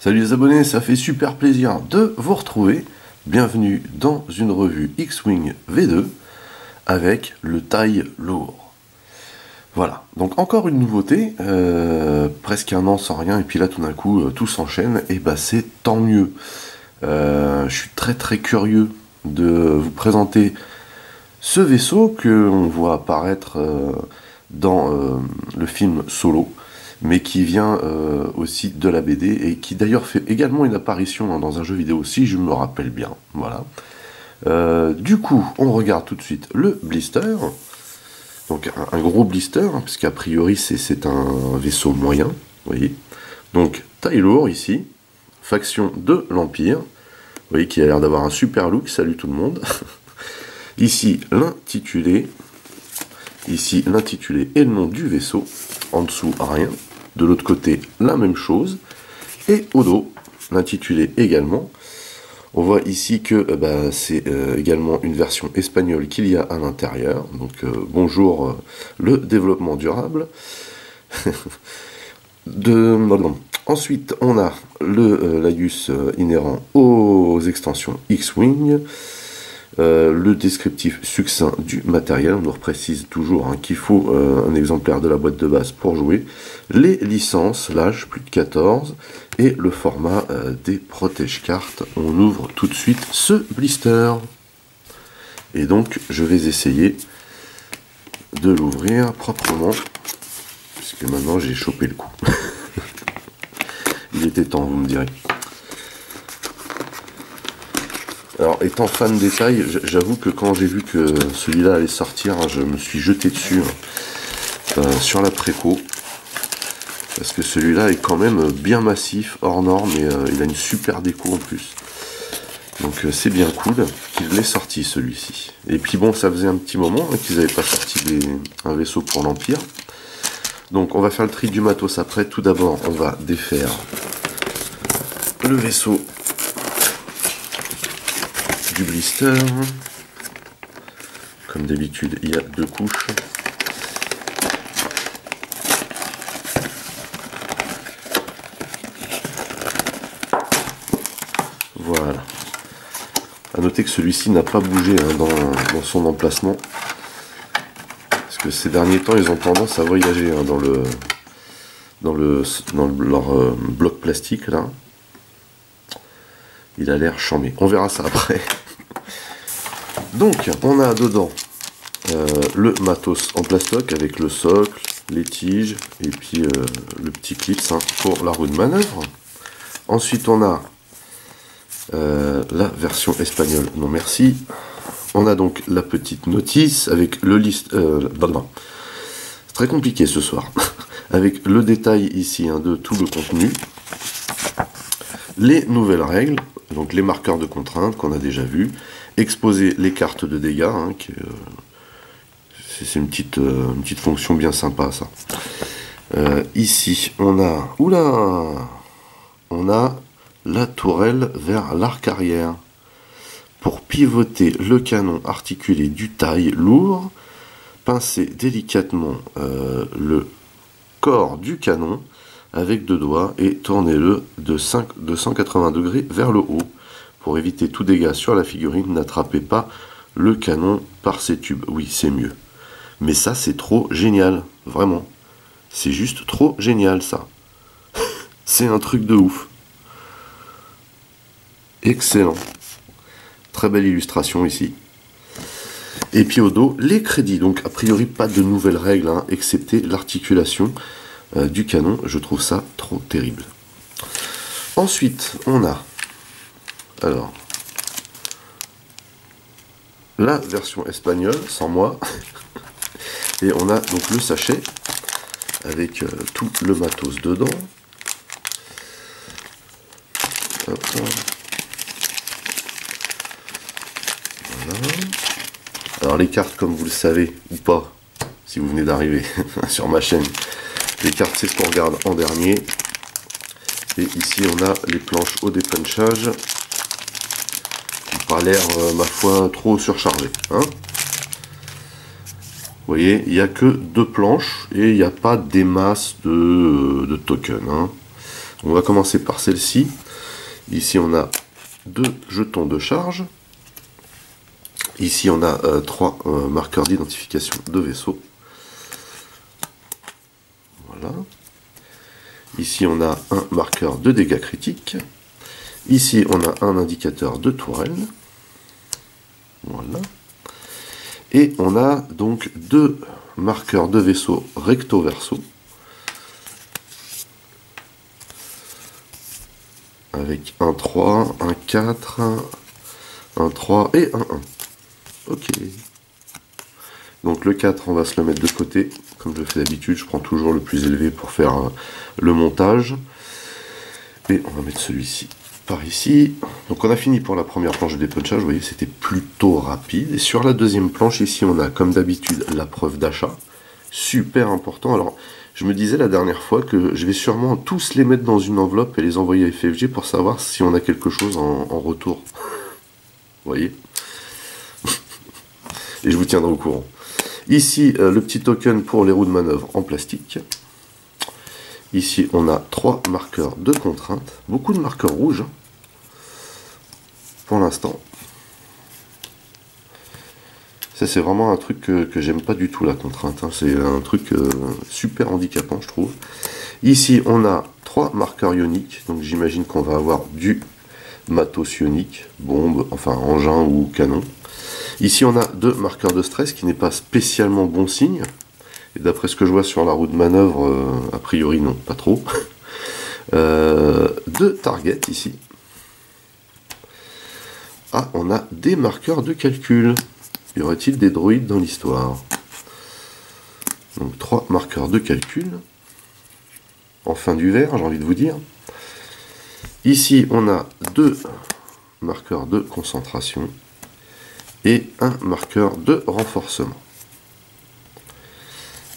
Salut les abonnés, ça fait super plaisir de vous retrouver. Bienvenue dans une revue X-Wing V2 avec le taille lourd. Voilà, donc encore une nouveauté, euh, presque un an sans rien, et puis là tout d'un coup euh, tout s'enchaîne, et bah c'est tant mieux. Euh, je suis très très curieux de vous présenter ce vaisseau que on voit apparaître dans le film Solo mais qui vient euh, aussi de la BD et qui d'ailleurs fait également une apparition dans un jeu vidéo, si je me rappelle bien. Voilà. Euh, du coup, on regarde tout de suite le blister. Donc un, gros blister, hein, puisqu'a priori c'est un vaisseau moyen, vous voyez. Donc taille lourd ici, faction de l'Empire. Vous voyez qu'il a l'air d'avoir un super look, salut tout le monde. ici l'intitulé, ici l'intitulé et le nom du vaisseau, en dessous rien. De l'autre côté, la même chose. Et au dos, l'intitulé également. On voit ici que euh, bah, c'est euh, également une version espagnole qu'il y a à l'intérieur. Donc euh, bonjour le développement durable. De, Ensuite, on a le laïus inhérent aux extensions X-Wing. Euh, le descriptif succinct du matériel, on nous reprécise toujours hein, qu'il faut euh, un exemplaire de la boîte de base pour jouer, les licences, l'âge plus de 14, et le format euh, des protège-cartes. On ouvre tout de suite ce blister. Et donc je vais essayer de l'ouvrir proprement, puisque maintenant j'ai chopé le coup. Il était temps, vous me direz. Alors, étant fan des tailles, j'avoue que quand j'ai vu que celui-là allait sortir, hein, je me suis jeté dessus hein, euh, sur la préco. Parce que celui-là est quand même bien massif, hors norme, et euh, il a une super déco en plus. Donc euh, c'est bien cool qu'il l'ait sorti celui-ci. Et puis bon, ça faisait un petit moment hein, qu'ils n'avaient pas sorti un vaisseau pour l'Empire. Donc on va faire le tri du matos après. Tout d'abord, on va défaire le vaisseau blister. Comme d'habitude, il y a deux couches. Voilà. À noter que celui-ci n'a pas bougé hein, dans, son emplacement. Parce que ces derniers temps, ils ont tendance à voyager hein, dans le dans le dans leur euh, bloc plastique là. Il a l'air chambé. On verra ça après. Donc, on a dedans euh, le matos en plastoc avec le socle, les tiges et puis euh, le petit clip hein, pour la roue de manœuvre. Ensuite, on a euh, la version espagnole, non merci. On a donc la petite notice avec le liste. C'est très compliqué ce soir. avec le détail ici hein, de tout le contenu. Les nouvelles règles, donc les marqueurs de contrainte qu'on a déjà vus exposer les cartes de dégâts, hein, euh, c'est une petite, euh, une petite fonction bien sympa ça. Euh, ici, on a la tourelle vers l'arc arrière. Pour pivoter le canon articulé du taille lourd, pincer délicatement le corps du canon avec deux doigts et tournez-le de, 5, de 180 degrés vers le haut. Pour éviter tout dégât sur la figurine, n'attrapez pas le canon par ses tubes. Oui, c'est mieux. Mais ça, c'est trop génial. Vraiment. C'est juste trop génial, ça. c'est un truc de ouf. Excellent. Très belle illustration ici. Et puis au dos, les crédits. Donc, a priori, pas de nouvelles règles, hein, excepté l'articulation du canon. Je trouve ça trop terrible. Ensuite, on a alors, la version espagnole, sans moi. Et on a donc le sachet avec euh, tout le matos dedans. Alors les cartes, comme vous le savez, ou pas, si vous venez d'arriver sur ma chaîne, les cartes c'est ce qu'on regarde en dernier. Et ici on a les planches au dépunchage pas l'air, euh, ma foi, trop surchargé. Hein vous voyez, il n'y a que deux planches et il n'y a pas des masses de, tokens. Hein. On va commencer par celle-ci. Ici, on a deux jetons de charge. Ici, on a euh, trois euh, marqueurs d'identification de vaisseau. Voilà. Ici, on a un marqueur de dégâts critiques. Ici, on a un indicateur de tourelle. Voilà. Et on a donc deux marqueurs de vaisseau recto-verso. Avec un 3, un 4, un 3 et un 1. Ok. Donc le 4, on va se le mettre de côté, comme je fais d'habitude. Je prends toujours le plus élevé pour faire euh, le montage. Et on va mettre celui-ci par ici. Donc on a fini pour la première planche de dépunchage. Vous voyez, c'était plutôt rapide. Et sur la deuxième planche, ici, on a comme d'habitude la preuve d'achat. Super important. Alors, je me disais la dernière fois que je vais sûrement tous les mettre dans une enveloppe et les envoyer à FFG pour savoir si on a quelque chose en, retour. Vous voyez? Et je vous tiendrai au courant. Ici, euh, le petit token pour les roues de manœuvre en plastique. Ici, on a trois marqueurs de contrainte. Beaucoup de marqueurs rouges. Hein, pour l'instant. Ça, c'est vraiment un truc que, j'aime pas du tout, la contrainte. Hein. C'est un truc euh, super handicapant, je trouve. Ici, on a trois marqueurs ioniques. Donc, j'imagine qu'on va avoir du matos ionique, bombe, enfin engin ou canon. Ici, on a deux marqueurs de stress, qui n'est pas spécialement bon signe. Et d'après ce que je vois sur la roue de manœuvre, euh, a priori non, pas trop. euh, deux targets ici. Ah, on a des marqueurs de calcul. Y aurait-il des droïdes dans l'histoire? Donc trois marqueurs de calcul. En fin du verre, j'ai envie de vous dire. Ici, on a deux marqueurs de concentration et un marqueur de renforcement.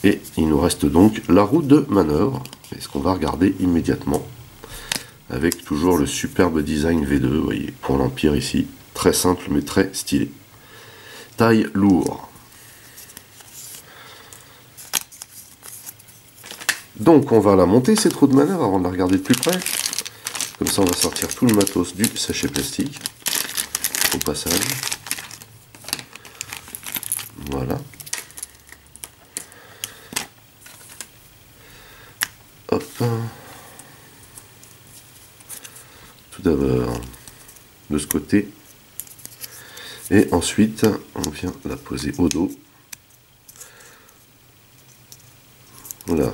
Et il nous reste donc la roue de manœuvre, et ce qu'on va regarder immédiatement, avec toujours le superbe design V2, vous voyez, pour l'Empire ici, très simple mais très stylé. Taille lourd. Donc on va la monter cette roue de manœuvre avant de la regarder de plus près. Comme ça on va sortir tout le matos du sachet plastique au passage. Voilà. Hop. Tout d'abord de ce côté. Et ensuite, on vient la poser au dos. Voilà.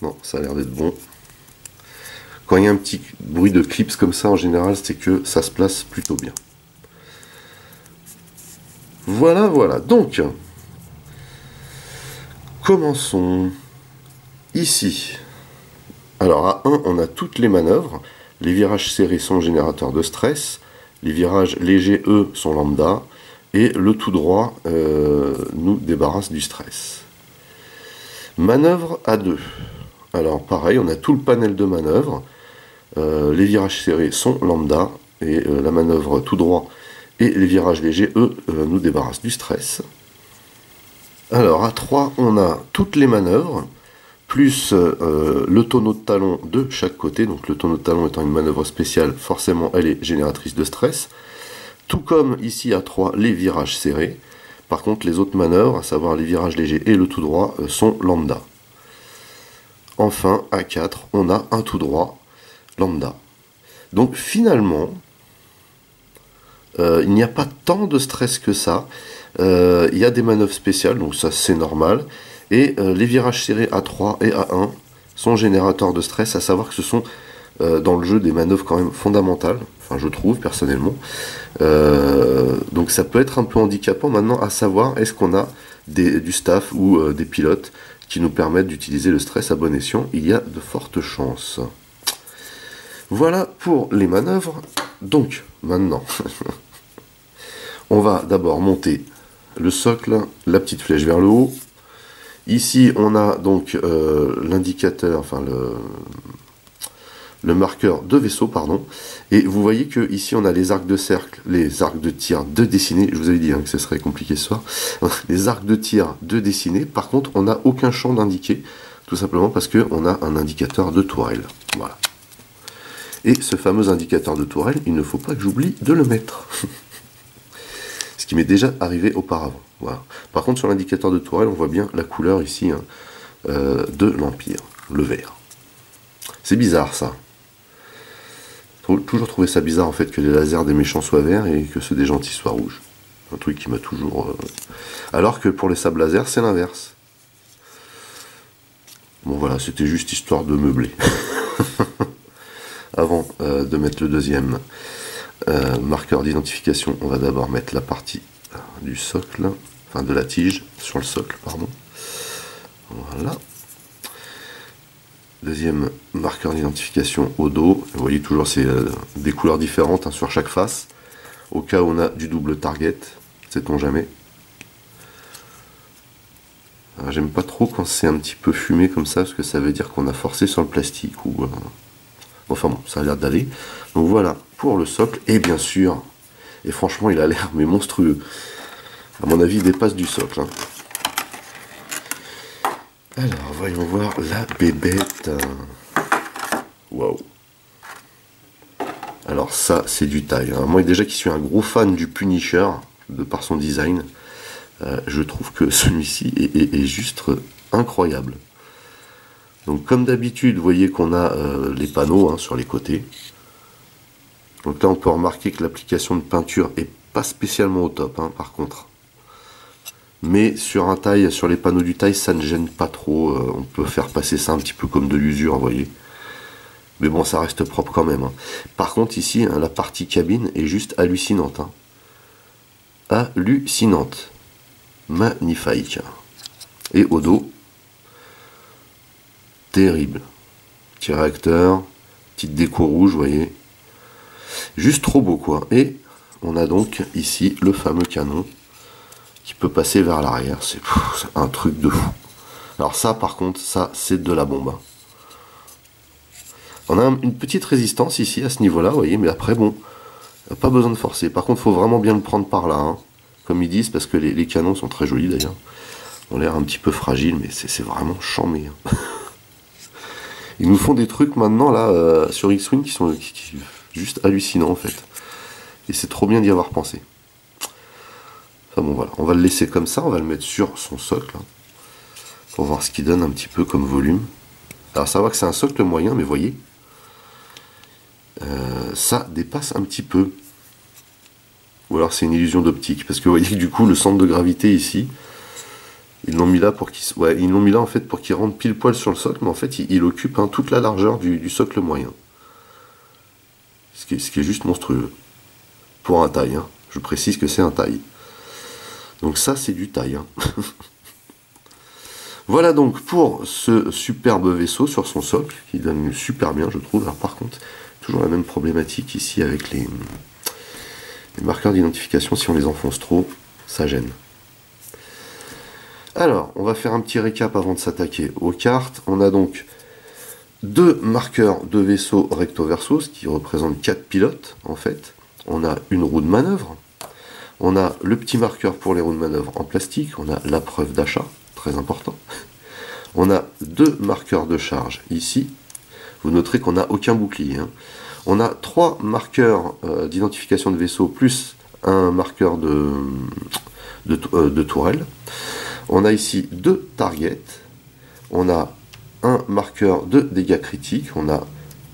Non, ça a l'air d'être bon. Quand il y a un petit bruit de clips comme ça, en général, c'est que ça se place plutôt bien. Voilà, voilà. Donc, commençons ici. Alors à 1, on a toutes les manœuvres. Les virages serrés sont générateurs de stress. Les virages légers, eux, sont lambda. Et le tout droit euh, nous débarrasse du stress. Manœuvre à 2. Alors pareil, on a tout le panel de manœuvres. Euh, les virages serrés sont lambda. Et euh, la manœuvre tout droit et les virages légers, eux, nous débarrassent du stress. Alors à 3, on a toutes les manœuvres plus euh, le tonneau de talon de chaque côté. Donc le tonneau de talon étant une manœuvre spéciale, forcément elle est génératrice de stress. Tout comme ici à 3, les virages serrés. Par contre, les autres manœuvres, à savoir les virages légers et le tout droit, euh, sont lambda. Enfin, à 4, on a un tout droit lambda. Donc finalement, euh, il n'y a pas tant de stress que ça. il y a des manœuvres spéciales, donc ça c'est normal. Et euh, les virages serrés A3 et A1 sont générateurs de stress, à savoir que ce sont euh, dans le jeu des manœuvres quand même fondamentales, enfin je trouve personnellement. Euh, donc ça peut être un peu handicapant maintenant à savoir est-ce qu'on a du staff ou des pilotes qui nous permettent d'utiliser le stress à bon escient. Il y a de fortes chances. Voilà pour les manœuvres. Donc maintenant, on va d'abord monter le socle, la petite flèche vers le haut, Ici, on a donc euh, l'indicateur, enfin le, marqueur de vaisseau, pardon. Et vous voyez que ici on a les arcs de cercle, les arcs de tir de dessinés. Je vous avais dit hein, que ce serait compliqué ce soir. Les arcs de tir de dessinés. Par contre, on n'a aucun champ d'indiqué. Tout simplement parce qu'on a un indicateur de tourelle. Voilà. Et ce fameux indicateur de tourelle, il ne faut pas que j'oublie de le mettre. ce qui m'est déjà arrivé auparavant. Voilà. Par contre, sur l'indicateur de tourelle, on voit bien la couleur ici hein, euh, de l'Empire, le vert. C'est bizarre ça. Toujours trouvé ça bizarre en fait que les lasers des méchants soient verts et que ceux des gentils soient rouges. Un truc qui m'a toujours... Euh, alors que pour les sables laser, c'est l'inverse. Bon voilà, c'était juste histoire de meubler. Avant euh, de mettre le deuxième euh, marqueur d'identification, on va d'abord mettre la partie du socle, enfin de la tige sur le socle, pardon. Voilà. Deuxième marqueur d'identification au dos. Vous voyez toujours c'est des couleurs différentes hein, sur chaque face. Au cas où on a du double target, sait-on jamais. J'aime pas trop quand c'est un petit peu fumé comme ça, parce que ça veut dire qu'on a forcé sur le plastique. ou euh, Enfin bon, ça a l'air d'aller. Donc voilà, pour le socle. Et bien sûr, et franchement, il a l'air mais monstrueux. À mon avis, il dépasse du socle. Hein. Alors, voyons voir la bébête. Waouh. Alors ça, c'est du taille. Hein. Moi, déjà qui suis un gros fan du Punisher, de par son design, euh, je trouve que celui-ci est, juste incroyable. Donc comme d'habitude, vous voyez qu'on a euh, les panneaux hein, sur les côtés. Donc là, on peut remarquer que l'application de peinture est pas spécialement au top, hein, par contre. Mais sur un taille, sur les panneaux du taille, ça ne gêne pas trop. Euh, on peut faire passer ça un petit peu comme de l'usure, vous voyez. Mais bon, ça reste propre quand même. Hein. Par contre, ici, la partie cabine est juste hallucinante. Hallucinante magnifique. Et au dos, terrible. Petit réacteur, petite déco rouge, vous voyez. Juste trop beau, quoi. Et on a donc ici le fameux canon qui peut passer vers l'arrière. C'est un truc de fou. Alors ça, par contre, ça, c'est de la bombe. Hein. On a une petite résistance ici, à ce niveau-là, vous voyez, mais après, bon, pas besoin de forcer. Par contre, faut vraiment bien le prendre par là. Hein comme ils disent, parce que les, canons sont très jolis d'ailleurs. On l'air un petit peu fragile, mais c'est vraiment chambé. Hein. Ils nous font des trucs maintenant là euh, sur X-Wing qui sont juste hallucinants en fait. Et c'est trop bien d'y avoir pensé. Enfin bon voilà, on va le laisser comme ça, on va le mettre sur son socle. Hein, pour voir ce qu'il donne un petit peu comme volume. Alors ça va que c'est un socle moyen, mais voyez, euh, ça dépasse un petit peu. Ou alors c'est une illusion d'optique. Parce que vous voyez que du coup, le centre de gravité ici, ils l'ont mis là pour qu'il en fait pour qu'il rentre pile poil sur le socle, mais en fait il, occupe hein, toute la largeur du, socle moyen. Ce qui, est, juste monstrueux. Pour un taille. Hein. Je précise que c'est un taille. Donc ça c'est du taille. Hein. voilà donc pour ce superbe vaisseau sur son socle, qui donne super bien je trouve. Alors par contre, toujours la même problématique ici avec les marqueurs d'identification, si on les enfonce trop, ça gêne. Alors, on va faire un petit récap avant de s'attaquer aux cartes. On a donc deux marqueurs de vaisseau recto-verso, ce qui représente quatre pilotes, en fait. On a une roue de manœuvre. On a le petit marqueur pour les roues de manœuvre en plastique. On a la preuve d'achat, très important. On a deux marqueurs de charge ici. Vous noterez qu'on n'a aucun bouclier. Hein. On a trois marqueurs euh, d'identification de vaisseau plus un marqueur de, euh, de, tourelle. On a ici deux targets. On a un marqueur de dégâts critiques. On a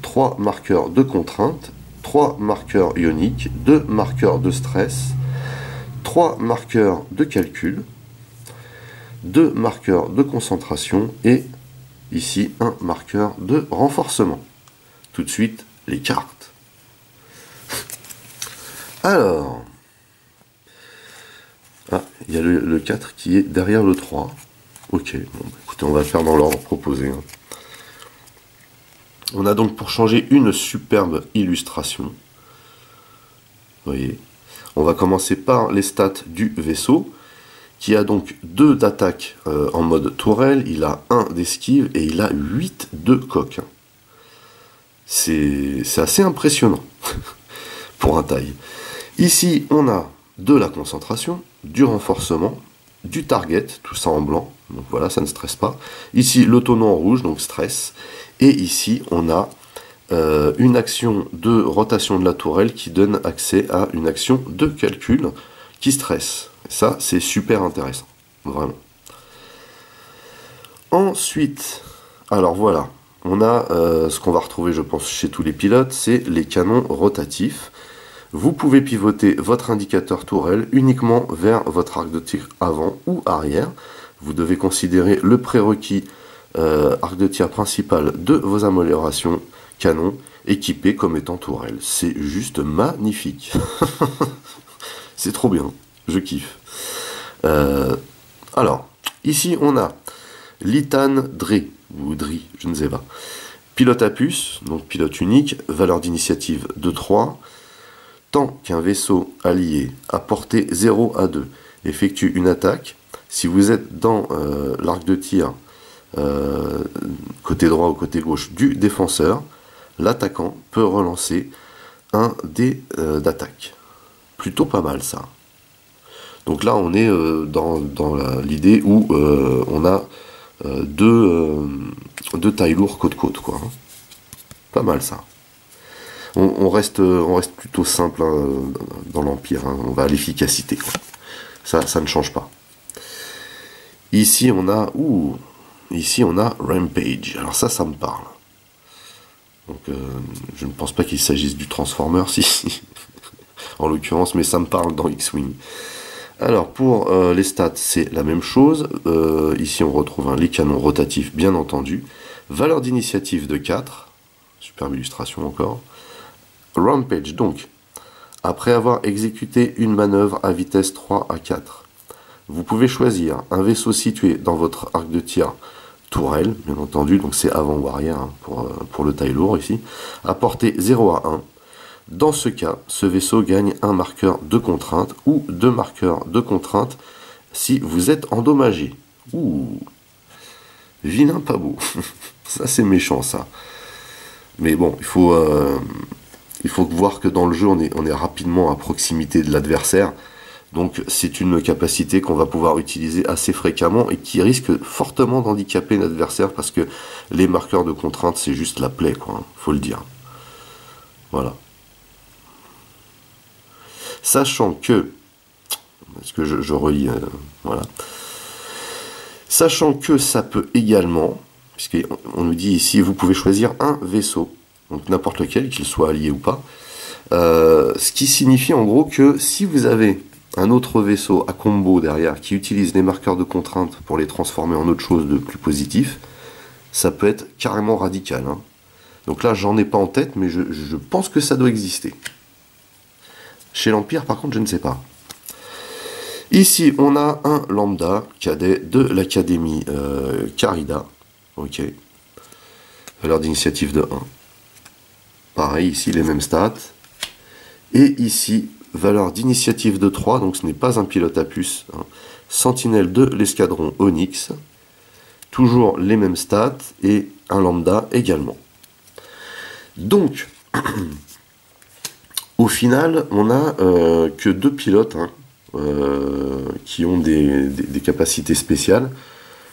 trois marqueurs de contrainte, trois marqueurs ioniques, deux marqueurs de stress, trois marqueurs de calcul, deux marqueurs de concentration et ici un marqueur de renforcement. Tout de suite, les cartes. Alors, il y a le, 4 qui est derrière le 3. Ok, bon, écoutez, on va faire dans l'ordre proposé. Hein. On a donc pour changer une superbe illustration. Vous voyez, on va commencer par les stats du vaisseau, qui a donc 2 d'attaque euh, en mode tourelle, il a 1 d'esquive et il a 8 de coque c'est assez impressionnant pour un taille. Ici, on a de la concentration, du renforcement, du target, tout ça en blanc, donc voilà, ça ne stresse pas. Ici, le tonneau en rouge, donc stress. Et ici, on a euh, une action de rotation de la tourelle qui donne accès à une action de calcul qui stresse. ça, c'est super intéressant, vraiment. Ensuite, alors voilà, on a euh, ce qu'on va retrouver, je pense, chez tous les pilotes, c'est les canons rotatifs. Vous pouvez pivoter votre indicateur tourelle uniquement vers votre arc de tir avant ou arrière. Vous devez considérer le prérequis euh, arc de tir principal de vos améliorations canon équipé comme étant tourelle. C'est juste magnifique. c'est trop bien. Je kiffe. Euh, alors, ici on a Litan Dre, ou Dri, je ne sais pas. Pilote à puce, donc pilote unique, valeur d'initiative de 3. Qu'un vaisseau allié à portée 0 à 2 effectue une attaque, si vous êtes dans euh, l'arc de tir euh, côté droit ou côté gauche du défenseur, l'attaquant peut relancer un dé euh, d'attaque. Plutôt pas mal ça. Donc là on est dans, l'idée où on a deux, deux tailles lourdes côte-côte. quoi. Hein. Pas mal ça. On, reste, on reste plutôt simple hein, dans l'Empire. Hein. On va à l'efficacité. Ça, ça ne change pas. Ici, on a... Ouh, ici, on a Rampage. Alors ça, ça me parle. Donc, euh, je ne pense pas qu'il s'agisse du Transformer, en l'occurrence, mais ça me parle dans X-Wing. Alors, pour euh, les stats, c'est la même chose. Euh, ici, on retrouve un les canons rotatifs, bien entendu. Valeur d'initiative de 4. Superbe illustration encore. Rampage, donc, après avoir exécuté une manœuvre à vitesse 3 à 4, vous pouvez choisir un vaisseau situé dans votre arc de tir tourelle, bien entendu, donc c'est avant ou arrière hein, pour, euh, pour, le taille lourd ici, à portée 0 à 1. Dans ce cas, ce vaisseau gagne un marqueur de contrainte ou deux marqueurs de contrainte si vous êtes endommagé. Ouh, vilain pas beau. ça c'est méchant ça. Mais bon, il faut, euh, il faut voir que dans le jeu, on est, rapidement à proximité de l'adversaire. Donc c'est une capacité qu'on va pouvoir utiliser assez fréquemment et qui risque fortement d'handicaper l'adversaire parce que les marqueurs de contrainte c'est juste la plaie quoi, hein, faut le dire. Voilà. Sachant que, parce que je, relis, euh, voilà. Sachant que ça peut également, puisqu'on nous dit ici, vous pouvez choisir un vaisseau, donc n'importe lequel, qu'il soit allié ou pas. Euh, ce qui signifie en gros que si vous avez un autre vaisseau à combo derrière qui utilise les marqueurs de contrainte pour les transformer en autre chose de plus positif, ça peut être carrément radical. Hein. Donc là, j'en ai pas en tête, mais je, pense que ça doit exister. Chez l'Empire, par contre, je ne sais pas. Ici, on a un lambda cadet de l'Académie euh, Carida. Ok. Valeur d'initiative de 1. Pareil, ici, les mêmes stats. Et ici, valeur d'initiative de 3, donc ce n'est pas un pilote à puce. Hein. Sentinelle de l'escadron Onyx, toujours les mêmes stats, et un lambda également. Donc, au final, on n'a euh, que deux pilotes hein, euh, qui ont des, capacités spéciales,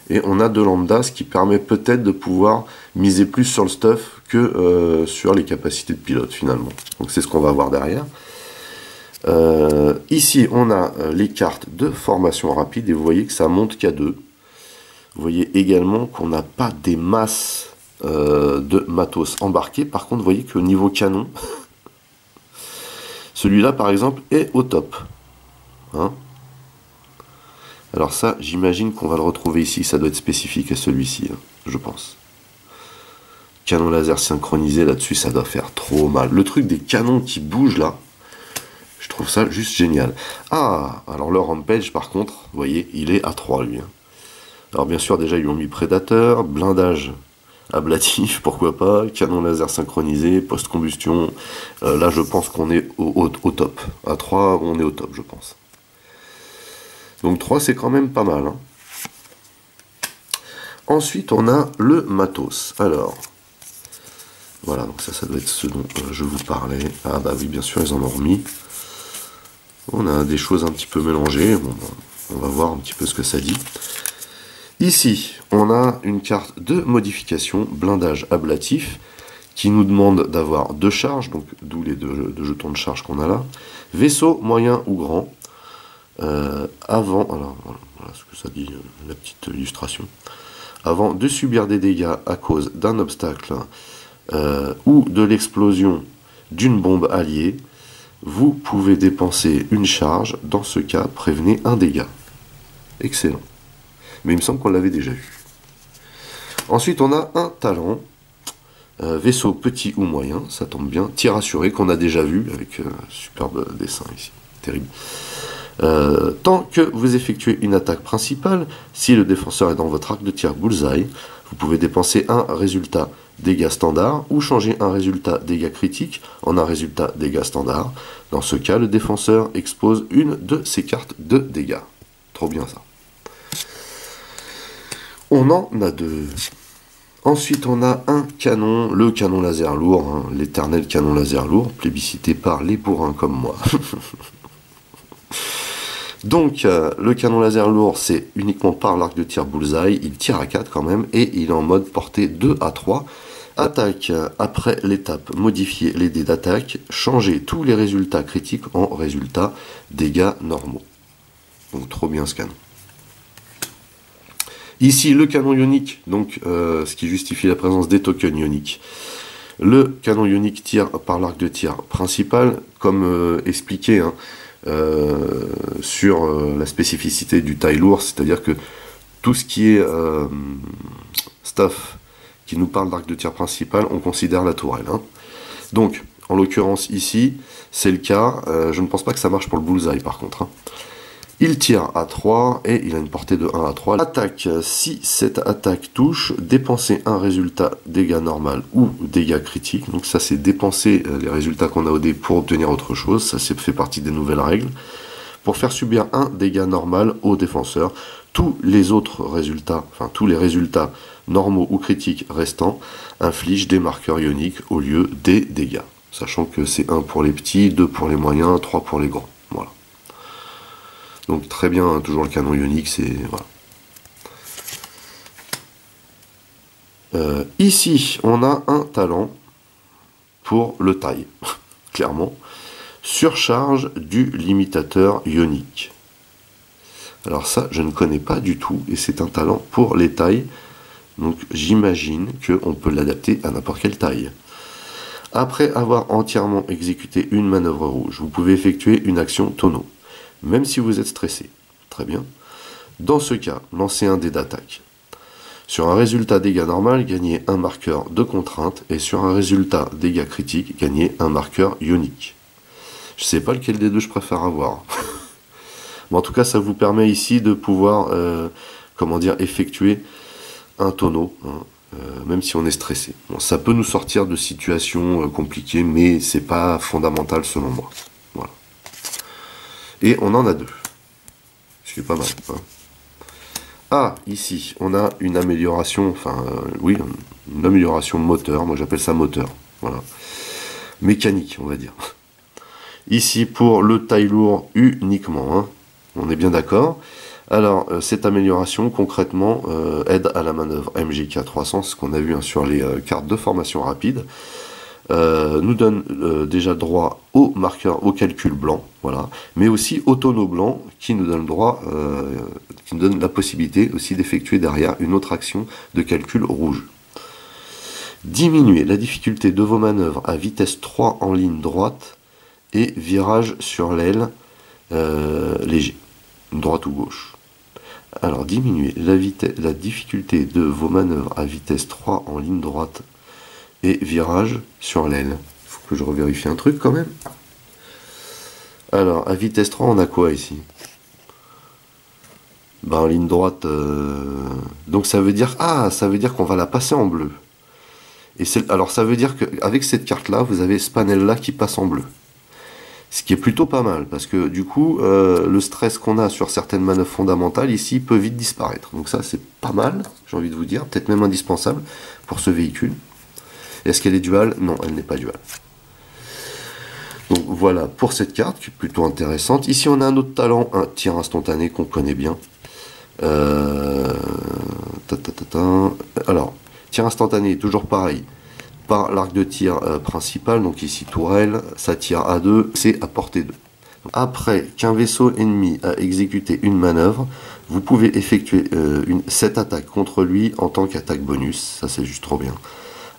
et on a deux lambdas, ce qui permet peut-être de pouvoir miser plus sur le stuff que euh, sur les capacités de pilote finalement. Donc c'est ce qu'on va voir derrière. Euh, ici, on a euh, les cartes de formation rapide et vous voyez que ça monte qu'à 2. Vous voyez également qu'on n'a pas des masses de matos embarqués. Par contre, vous voyez qu'au niveau canon, celui-là, par exemple, est au top. Hein Alors ça, j'imagine qu'on va le retrouver ici. Ça doit être spécifique à celui-ci, hein, je pense. Canon laser synchronisé, là-dessus, ça doit faire trop mal. Le truc des canons qui bougent, là, je trouve ça juste génial. Ah, alors le Rampage, par contre, vous voyez, il est à 3, lui. Hein. Alors bien sûr, déjà, ils ont mis Prédateur, blindage ablatif, pourquoi pas, canon laser synchronisé, post-combustion. Euh, là, je pense qu'on est au, top. À 3, on est au top, je pense. Donc 3, c'est quand même pas mal. Hein. Ensuite, on a le matos. Alors, voilà, donc ça, ça doit être ce dont euh, je vous parlais. Ah bah oui, bien sûr, ils en ont remis. On a des choses un petit peu mélangées. On va voir un petit peu ce que ça dit. Ici, on a une carte de modification, blindage ablatif, qui nous demande d'avoir deux charges, donc d'où les deux, jetons de charge qu'on a là. Vaisseau moyen ou grand. Euh, avant, alors voilà ce que ça dit, euh, la petite illustration. Avant de subir des dégâts à cause d'un obstacle euh, ou de l'explosion d'une bombe alliée, vous pouvez dépenser une charge. Dans ce cas, prévenez un dégât. Excellent. Mais il me semble qu'on l'avait déjà vu. Ensuite, on a un talent. Euh, vaisseau petit ou moyen, ça tombe bien. Tir assuré qu'on a déjà vu avec un euh, superbe dessin ici. Terrible. Tant que vous effectuez une attaque principale, si le défenseur est dans votre arc de tir bullseye, vous pouvez dépenser un résultat dégâts standard ou changer un résultat dégâts critique en un résultat dégâts standard. Dans ce cas, le défenseur expose une de ses cartes de dégâts. Trop bien ça. On en a deux. Ensuite, on a un canon, le canon laser lourd, hein, l'éternel canon laser lourd, plébiscité par les bourrins comme moi. Donc, euh, le canon laser lourd, c'est uniquement par l'arc de tir bullseye. Il tire à 4 quand même, et il est en mode portée 2 à 3. Attaque euh, après l'étape modifier les dés d'attaque, changer tous les résultats critiques en résultats dégâts normaux. Donc, trop bien ce canon. Ici, le canon ionique, donc euh, ce qui justifie la présence des tokens ioniques. Le canon ionique tire par l'arc de tir principal, comme expliqué. Hein, sur euh, la spécificité du taille lourd, c'est-à-dire que tout ce qui est euh, stuff qui nous parle d'arc de tir principal, on considère la tourelle. Hein. Donc, en l'occurrence ici, c'est le cas. je ne pense pas que ça marche pour le bullseye par contre. Hein. Il tire à 3 et il a une portée de 1 à 3. Attaque, si cette attaque touche, dépenser un résultat dégâts normal ou dégâts critiques. Donc ça c'est dépenser euh, les résultats qu'on a au dé pour obtenir autre chose. Ça fait partie des nouvelles règles. Pour faire subir un dégât normal au défenseur, tous les autres résultats, enfin tous les résultats normaux ou critiques restants infligent des marqueurs ioniques au lieu des dégâts. Sachant que c'est 1 pour les petits, 2 pour les moyens, 3 pour les grands. Donc très bien, toujours le canon ionique, c'est... Voilà. Euh, ici, on a un talent pour le taille, clairement. Surcharge du limitateur ionique. Alors ça, je ne connais pas du tout, et c'est un talent pour les tailles. Donc j'imagine qu'on peut l'adapter à n'importe quelle taille. Après avoir entièrement exécuté une manœuvre rouge, vous pouvez effectuer une action tonneau même si vous êtes stressé. Très bien. Dans ce cas, lancez un dé d'attaque. Sur un résultat dégâts normal, gagnez un marqueur de contrainte et sur un résultat dégâts critique, gagnez un marqueur ionique. Je ne sais pas lequel des deux je préfère avoir. Mais en tout cas, ça vous permet ici de pouvoir, euh, comment dire, effectuer un tonneau, hein, euh, même si on est stressé. ça peut nous sortir de situations euh, compliquées, mais c'est pas fondamental selon moi. Et on en a deux. Ce qui est pas mal. Hein. Ah, ici, on a une amélioration, enfin, euh, oui, une amélioration moteur. Moi, j'appelle ça moteur. Voilà. Mécanique, on va dire. Ici, pour le taille lourd uniquement. Hein. On est bien d'accord. Alors, euh, cette amélioration, concrètement, euh, aide à la manœuvre MGK 300, ce qu'on a vu hein, sur les cartes de formation rapide. Nous donne déjà droit au marqueur, au calcul blanc, voilà, mais aussi au tonneau blanc qui nous donne droit, euh, qui nous donne la possibilité aussi d'effectuer derrière une autre action de calcul rouge. Diminuer la difficulté de vos manœuvres à vitesse 3 en ligne droite et virage sur l'aile léger, droite ou gauche. Alors diminuer la, la difficulté de vos manœuvres à vitesse 3 en ligne droite et virage sur l'aile. Il faut que je revérifie un truc quand même. Alors, à vitesse 3, on a quoi ici? Ben, en ligne droite. Euh, donc ça veut dire. Ah, ça veut dire qu'on va la passer en bleu. Et alors ça veut dire qu'avec cette carte-là, vous avez ce panel-là qui passe en bleu. Ce qui est plutôt pas mal, parce que du coup, euh, le stress qu'on a sur certaines manœuvres fondamentales ici peut vite disparaître. Donc ça, c'est pas mal, j'ai envie de vous dire, peut-être même indispensable pour ce véhicule. Est-ce qu'elle est duale? Non, elle n'est pas duale. Donc voilà pour cette carte qui est plutôt intéressante. Ici on a un autre talent, un tir instantané qu'on connaît bien. Euh, Alors, tir instantané, toujours pareil. Par l'arc de tir euh, principal, donc ici tourelle, ça tire à 2, c'est à portée 2. Après qu'un vaisseau ennemi a exécuté une manœuvre, vous pouvez effectuer euh, cette attaque contre lui en tant qu'attaque bonus. Ça c'est juste trop bien.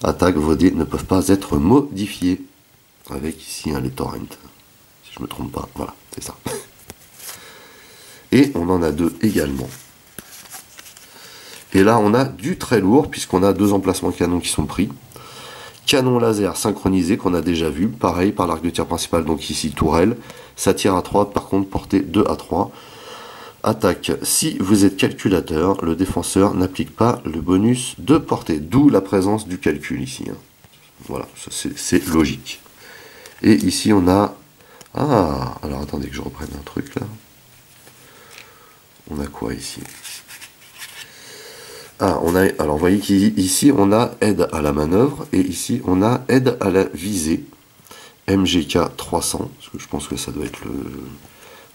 Attaque, vos dés ne peuvent pas être modifiés. Avec ici un les torrent. Si je me trompe pas. Voilà, c'est ça. Et on en a deux également. Et là, on a du très lourd, puisqu'on a deux emplacements canons qui sont pris. Canon laser synchronisé, qu'on a déjà vu. Pareil, par l'arc de tir principal, donc ici tourelle. Ça tire à 3, par contre, portée 2 à 3. Attaque. Si vous êtes calculateur, le défenseur n'applique pas le bonus de portée. D'où la présence du calcul ici. Hein. Voilà, c'est logique. Et ici, on a... Ah, alors attendez que je reprenne un truc là. On a quoi ici? Ah, on a, alors vous voyez qu'ici on a aide à la manœuvre et ici on a aide à la visée MGK 300, parce que je pense que ça doit être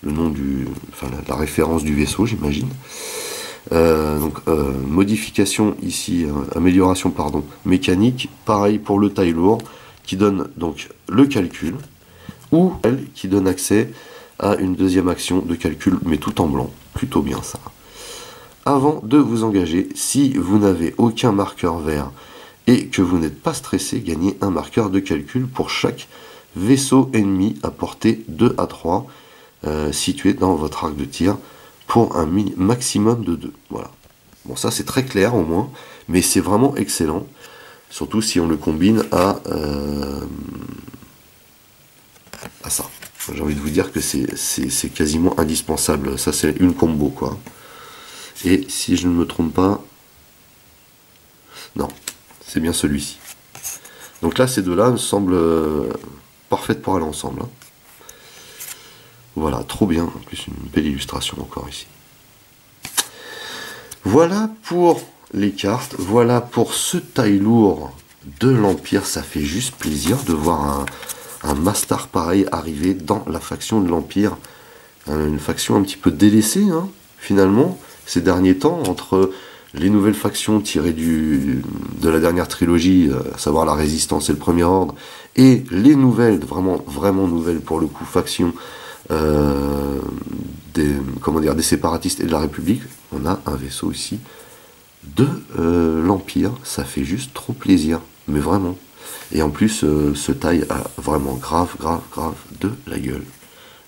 le, nom du, enfin la, référence du vaisseau j'imagine. Euh, donc euh, modification ici, euh, amélioration pardon, mécanique, pareil pour le taille lourd donne donc le calcul ou elle qui donne accès à une deuxième action de calcul mais tout en blanc, plutôt bien ça avant de vous engager. Si vous n'avez aucun marqueur vert et que vous n'êtes pas stressé, gagnez un marqueur de calcul pour chaque vaisseau ennemi à portée 2 à 3 euh, situé dans votre arc de tir pour un maximum de 2. Voilà. Bon, ça c'est très clair au moins, mais c'est vraiment excellent, surtout si on le combine à, euh, à ça. J'ai envie de vous dire que c'est quasiment indispensable. Ça c'est une combo quoi. Et si je ne me trompe pas, non, c'est bien celui-ci. Donc là, ces deux-là me semblent euh, parfaites pour aller ensemble. Hein. Voilà, trop bien. En plus, une belle illustration encore ici. Voilà pour les cartes. Voilà pour ce taille lourd de l'Empire. Ça fait juste plaisir de voir un, un Master pareil arriver dans la faction de l'Empire. Une faction un petit peu délaissée, hein, finalement ces derniers temps entre les nouvelles factions tirées du, de la dernière trilogie, euh, à savoir la Résistance et le Premier Ordre, et les nouvelles, vraiment, vraiment nouvelles pour le coup, factions euh, des, comment dire, des séparatistes et de la République, on a un vaisseau ici de euh, l'Empire. Ça fait juste trop plaisir, mais vraiment. Et en plus, ce taille a vraiment grave, grave, grave de la gueule.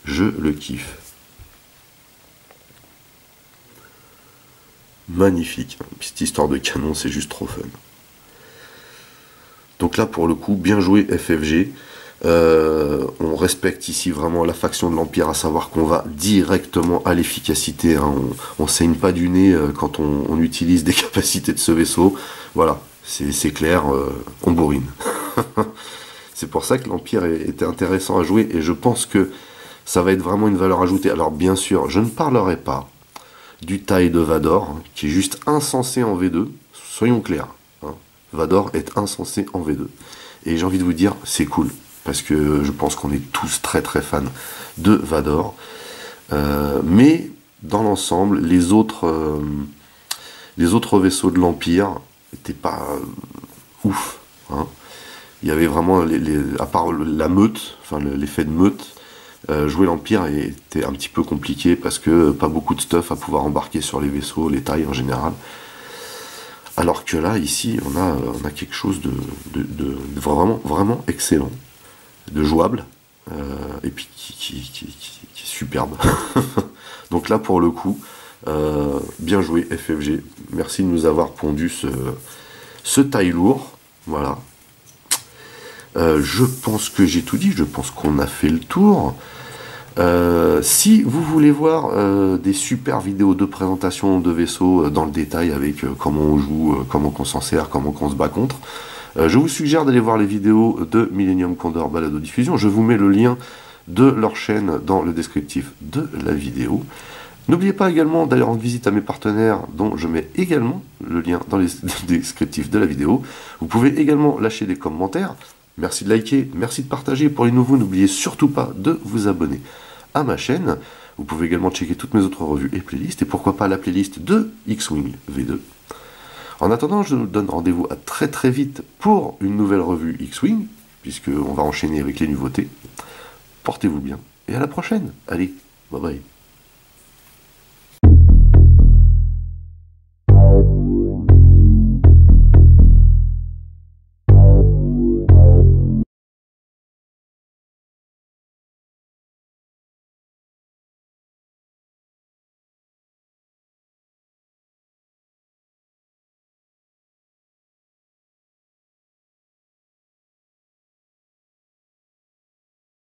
Je le kiffe. magnifique. Cette histoire de canon, c'est juste trop fun. Donc là, pour le coup, bien joué FFG. Euh, on respecte ici vraiment la faction de l'Empire, à savoir qu'on va directement à l'efficacité. Hein. On ne saigne pas du nez euh, quand on, utilise des capacités de ce vaisseau. Voilà, c'est clair, euh, on bourrine. c'est pour ça que l'Empire était intéressant à jouer et je pense que ça va être vraiment une valeur ajoutée. Alors bien sûr, je ne parlerai pas du taille de Vador, hein, qui est juste insensé en V2. Soyons clairs, hein. Vador est insensé en V2. Et j'ai envie de vous dire, c'est cool, parce que je pense qu'on est tous très très fans de Vador. Euh, mais dans l'ensemble, les autres, euh, les autres vaisseaux de l'Empire n'étaient pas euh, ouf. Hein. Il y avait vraiment, à part la meute, enfin l'effet de meute, jouer l'Empire était un petit peu compliqué parce que pas beaucoup de stuff à pouvoir embarquer sur les vaisseaux, les tailles en général. Alors que là, ici, on a, on a quelque chose de, vraiment, vraiment excellent, de jouable, euh, et puis qui, est superbe. Donc là, pour le coup, euh, bien joué FFG. Merci de nous avoir pondu ce, taille lourd. Voilà. je pense que j'ai tout dit, je pense qu'on a fait le tour. Euh, si vous voulez voir euh, des super vidéos de présentation de vaisseaux euh, dans le détail avec comment on joue, comment on s'en sert, comment on se bat contre, je vous suggère d'aller voir les vidéos de Millennium Condor Balado Diffusion. Je vous mets le lien de leur chaîne dans le descriptif de la vidéo. N'oubliez pas également d'aller rendre visite à mes partenaires dont je mets également le lien dans les descriptifs de la vidéo. Vous pouvez également lâcher des commentaires Merci de liker, merci de partager. Pour les nouveaux, n'oubliez surtout pas de vous abonner à ma chaîne. Vous pouvez également checker toutes mes autres revues et playlists, et pourquoi pas la playlist de X-Wing V2. En attendant, je vous donne rendez-vous à très très vite pour une nouvelle revue X-Wing, puisqu'on va enchaîner avec les nouveautés. Portez-vous bien, et à la prochaine. Allez, bye bye.